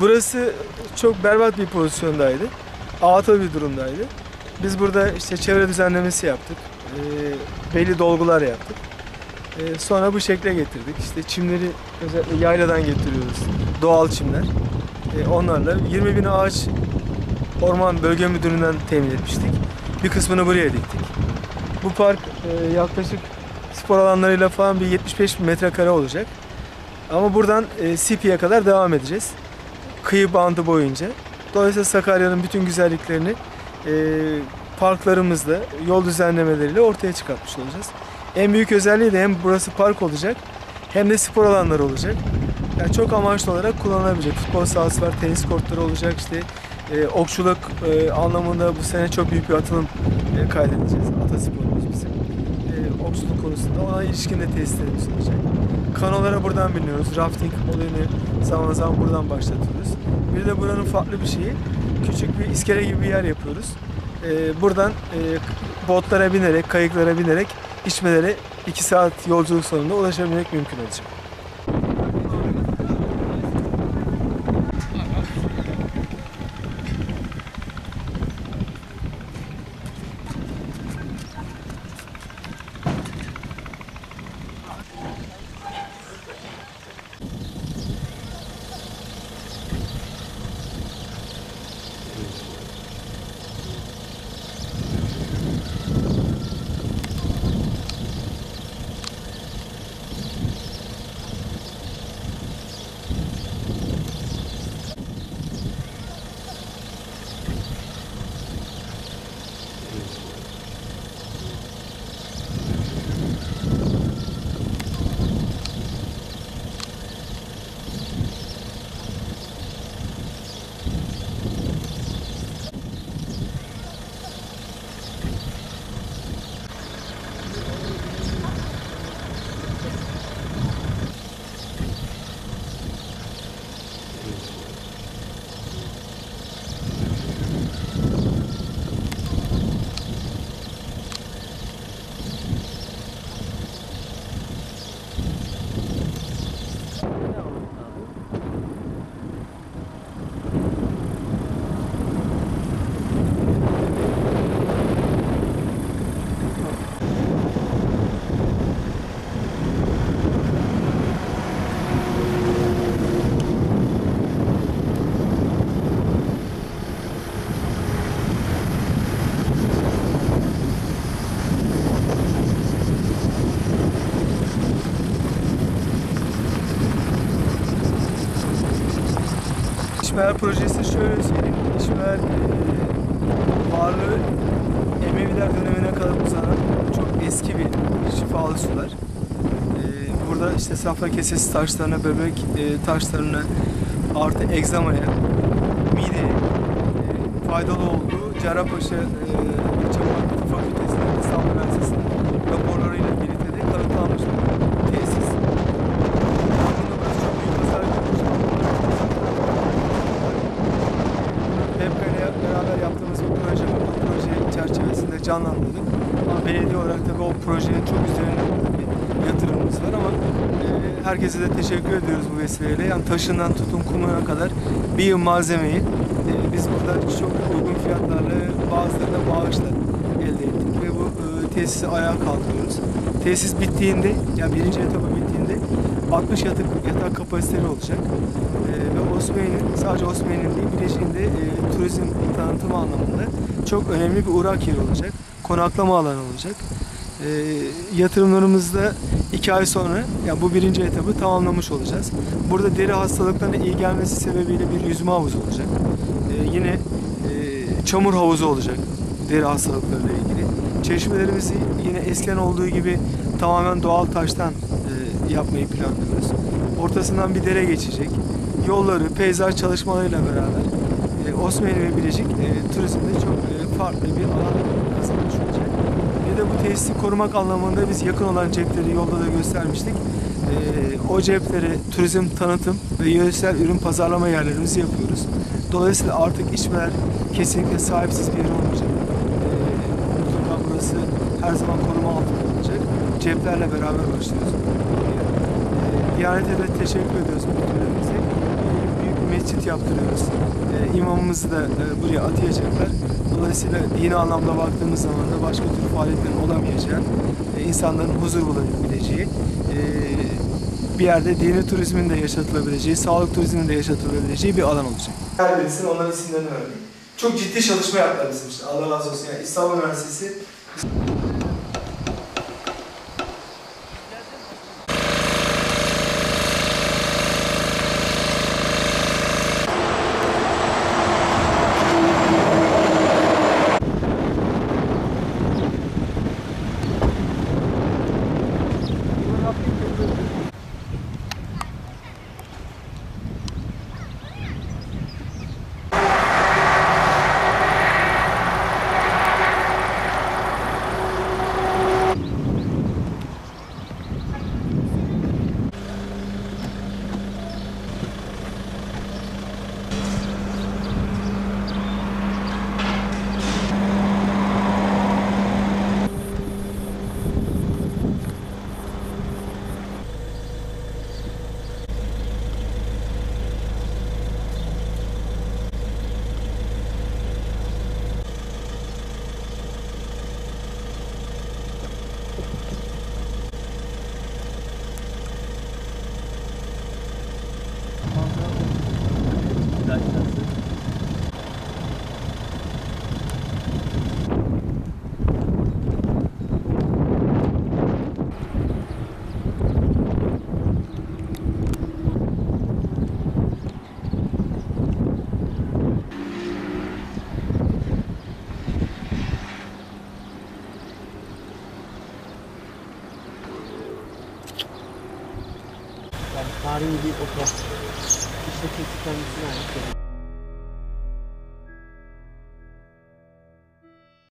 Burası çok berbat bir pozisyondaydı. Atıl bir durumdaydı. Biz burada işte çevre düzenlemesi yaptık. Ee, belli dolgular yaptık. Ee, sonra bu şekle getirdik. İşte çimleri özellikle yayladan getiriyoruz. Doğal çimler. Ee, onlarla 20 bin ağaç Orman Bölge Müdürlüğü'nden temin etmiştik. Bir kısmını buraya diktik. Bu park e, yaklaşık spor alanlarıyla falan bir 75 metrekare olacak. Ama buradan e, Sipi'ye kadar devam edeceğiz. Kıyı bandı boyunca. Dolayısıyla Sakarya'nın bütün güzelliklerini e, parklarımızda, yol düzenlemeleriyle ortaya çıkartmış olacağız. En büyük özelliği de hem burası park olacak hem de spor alanları olacak. Yani çok amaçlı olarak kullanılabilecek. Futbol sahası var, tenis kortları olacak, işte e, okçuluk e, anlamında bu sene çok büyük bir atılım e, kaydedeceğiz. E, okçuluk konusunda ona ilişkin de testlerimiz olacak. Kanolara buradan biniyoruz. Rafting olayını zaman zaman buradan başlatıyoruz. Bir de buranın farklı bir şeyi. Küçük bir iskele gibi bir yer yapıyoruz. E, buradan e, botlara binerek, kayıklara binerek içmelere 2 saat yolculuk sonunda ulaşabilmek mümkün olacak. İşmeler projesi şöyle söyleyeyim. İşmeler eee, varlığı Emeviler dönemine kadar uzanan çok eski bir şifalı sular. Eee, burada işte safra kesesi taşlarına, böbrek eee, taşlarına artı egzamaya, eee, faydalı olduğu Cerrahpaşa Tıp Fakültesi'nin İstanbul Üniversitesi'nin raporlarıyla birlikte de kanıtlanmış bir tesis. Aslında burası çok büyük hasar görmüş. BEPKA ile beraber yaptığımız bir proje var. O proje çerçevesinde canlandırdık. Ama belediye olarak tabii o projenin çok üzerine bir yatırımımız var ama e, herkese de teşekkür ediyoruz bu vesileyle. Yani taşından tutun kumuna kadar bir yıl malzemeyi e, biz burada çok uygun fiyatlarla bazılarına bağışla elde ettik ve bu e, tesisi ayağa kaldırıyoruz. Tesis bittiğinde, yani birinci etabı bittiğinde 60 yatak, yatak kapasiteli olacak. Osmanlı'nın, sadece Osmanlı'nın değil, Bilecik'in e, turizm tanıtımı anlamında çok önemli bir uğrak yeri olacak. Konaklama alanı olacak. E, yatırımlarımızda iki ay sonra, yani bu birinci etabı tamamlamış olacağız. Burada deri hastalıklarına iyi gelmesi sebebiyle bir yüzme havuzu olacak. E, yine e, çamur havuzu olacak deri hastalıklarıyla ilgili. Çeşmelerimizi yine eskiden olduğu gibi tamamen doğal taştan e, yapmayı planlıyoruz. Ortasından bir dere geçecek. Yolları, peyzaj çalışmalarıyla beraber e, Osmanlı ve Bilecik e, turizmde çok e, farklı bir alan kazanmış olacak. Bir de bu tesisi korumak anlamında biz yakın olan cepleri yolda da göstermiştik. E, o cepleri turizm tanıtım ve yöresel ürün pazarlama yerlerimizi yapıyoruz. Dolayısıyla artık içmeler kesinlikle sahipsiz bir yer olmayacak. E, burası her zaman koruma altında olacak. Ceplerle beraber başlıyoruz. E, Diyanet'e de teşekkür ediyoruz müdürlerimize. Mescit yaptırıyoruz. E, imamımızı da e, buraya atayacaklar. Dolayısıyla dini anlamda baktığımız zaman da başka tür faaliyetlerin olamayacağı, e, insanların huzur bulabileceği, e, bir yerde dini turizmin de yaşatılabileceği, sağlık turizminin de yaşatılabileceği bir alan olacak. Her birisinin onların isimlerini verdik. Çok ciddi çalışma yaptılar bizim için. Allah razı olsun. Yani İstanbul Üniversitesi Yani tarihi bir otel. İşte kendisine ait.